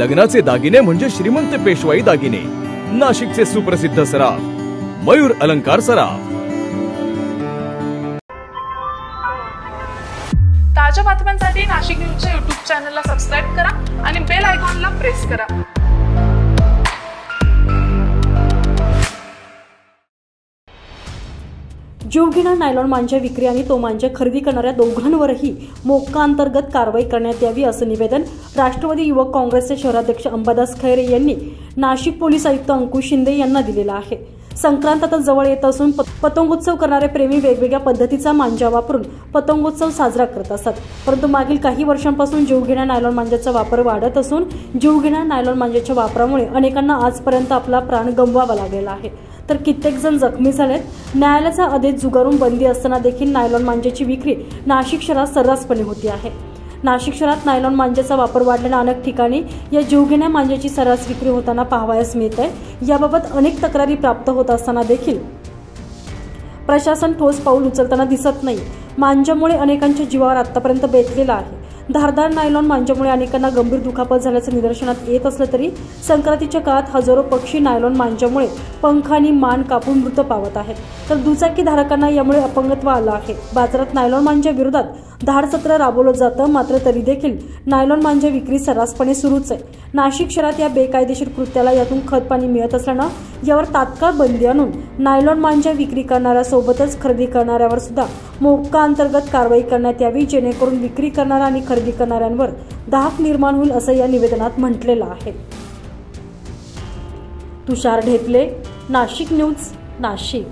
लग्नाचे दागिने म्हणजे श्रीमंत पेशवाई दागिने. नाशिकचे सुप्रसिद्ध सराफ मयूर अलंकार सराफ. ताज्या बातम्यांसाठी नाशिक न्यूजच्या युट्यूब चॅनलला सबस्क्राईब करा आणि बेल आयकॉनला प्रेस करा. जीवघेणा नायलॉन मांच्या विक्री आणि तो मांच्या खरेदी करणाऱ्या दोघांवरही मोक्काअंतर्गत कारवाई करण्यात यावी असं निवेदन राष्ट्रवादी युवक काँग्रेसचे शहराध्यक्ष अंबादास खैरे यांनी नाशिक पोलीस आयुक्त अंकुश शिंदे यांना दिलेला आहे. संक्रांत आता जवळ येत असून प- पतंगोत्सव करणारे प्रेमी वेगवेगळ्या पद्धतीचा मांजा वापरून पतंगोत्सव साजरा करत असतात परंतु मागील काही वर्षांपासून जीवघेण्या नायलॉन मांजाचा वापर वाढत असून जीवघेण्या नायलॉन मांजाच्या वापरामुळे अनेकांना आजपर्यंत आपला प्राण गमवावा लागलेला आहे. तर कित्येक जण जखमी झालेत. न्यायालयाचा आदेश जुगारून बंदी असताना देखील नायलॉन मांजेची विक्री नाशिक शहरात सर्रासपणे होती आहे. नाशिक शहरात नायलॉन मांजेचा वापर वाढल्याने अनेक ठिकाणी या जीवघेण्या मांजेची सर्रास विक्री होताना पाहावयास मिळत आहे याबाबत अनेक तक्रारी प्राप्त होत असताना देखील प्रशासन ठोस पाऊल उचलताना दिसत नाही. मांजामुळे अनेकांच्या जीवावर आतापर्यंत बेतलेला आहे. धारदार नायलॉन मांजामुळे अनेकांना गंभीर दुखापत झाल्याचं निदर्शनात येत असलं तरी संक्रांतीच्या काळात हजारो पक्षी नायलॉन मांजामुळे पंख आणि मान कापून मृत पावत आहेत. तर दुचाकी धारकांना यामुळे अपंगत्व आलं आहे. बाजारात नायलॉन मांजा विरोधात धाड सत्र राबवलं जातं मात्र तरी देखील नायलॉन मांजा विक्री सर्रासपणे सुरूच आहे. नाशिक शहरात या बेकायदेशीर कृत्याला यातून खतपाणी मिळत असल्यानं यावर तात्काळ बंदी आणून नायलॉन मांजा विक्री करणाऱ्यासोबतच खरेदी करणाऱ्यावर सुद्धा मोक्का अंतर्गत कारवाई करण्यात यावी जेणेकरून विक्री करणारा आणि खरेदी करणाऱ्यांवर दाहक निर्माण होईल असं या निवेदनात म्हटलेलं आहे. तुषार ढेपले नाशिक न्यूज नाशिक.